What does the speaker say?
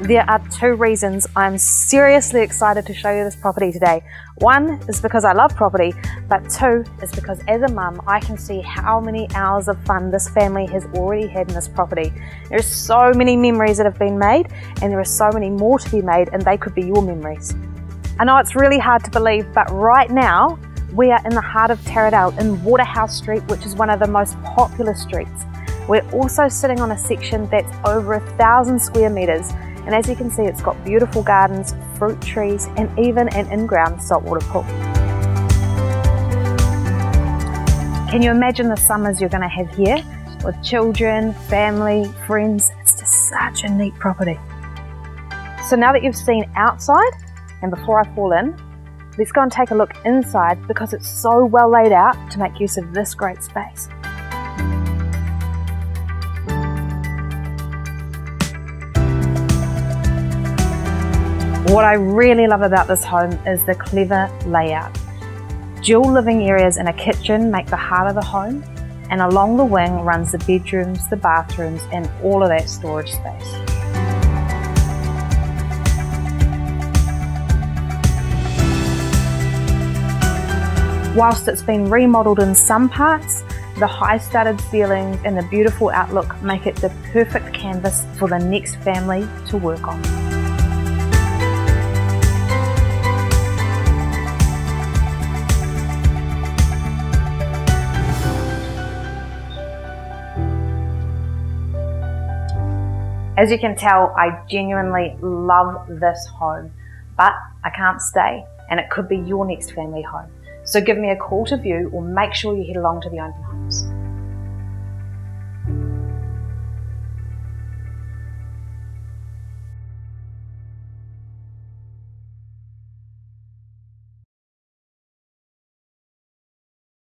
There are two reasons I'm seriously excited to show you this property today. One is because I love property, but two is because as a mum, I can see how many hours of fun this family has already had in this property. There's so many memories that have been made, and there are so many more to be made, and they could be your memories. I know it's really hard to believe, but right now, we are in the heart of Taradale in Waterhouse Street, which is one of the most popular streets. We're also sitting on a section that's over a thousand square metres and as you can see, it's got beautiful gardens, fruit trees, and even an in-ground saltwater pool. Can you imagine the summers you're going to have here with children, family, friends? It's just such a neat property. So now that you've seen outside, and before I fall in, let's go and take a look inside because it's so well laid out to make use of this great space. What I really love about this home is the clever layout. Dual living areas and a kitchen make the heart of the home, and along the wing runs the bedrooms, the bathrooms, and all of that storage space. Whilst it's been remodelled in some parts, the high studded ceilings and the beautiful outlook make it the perfect canvas for the next family to work on. As you can tell, I genuinely love this home, but I can't stay and it could be your next family home. So give me a call to view or make sure you head along to the open